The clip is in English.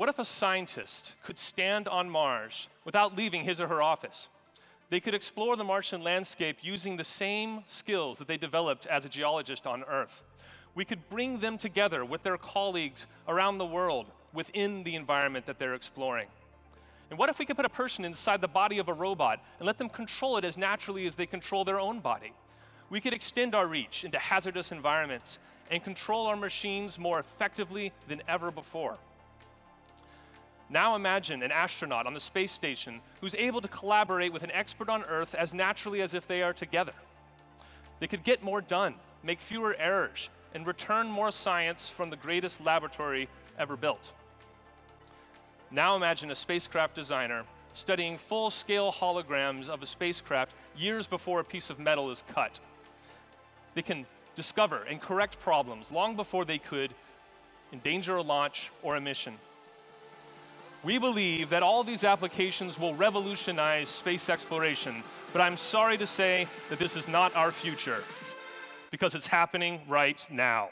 What if a scientist could stand on Mars without leaving his or her office? They could explore the Martian landscape using the same skills that they developed as a geologist on Earth. We could bring them together with their colleagues around the world within the environment that they're exploring. And what if we could put a person inside the body of a robot and let them control it as naturally as they control their own body? We could extend our reach into hazardous environments and control our machines more effectively than ever before. Now imagine an astronaut on the space station who's able to collaborate with an expert on Earth as naturally as if they are together. They could get more done, make fewer errors, and return more science from the greatest laboratory ever built. Now imagine a spacecraft designer studying full-scale holograms of a spacecraft years before a piece of metal is cut. They can discover and correct problems long before they could endanger a launch or a mission. We believe that all these applications will revolutionize space exploration, but I'm sorry to say that this is not our future because it's happening right now.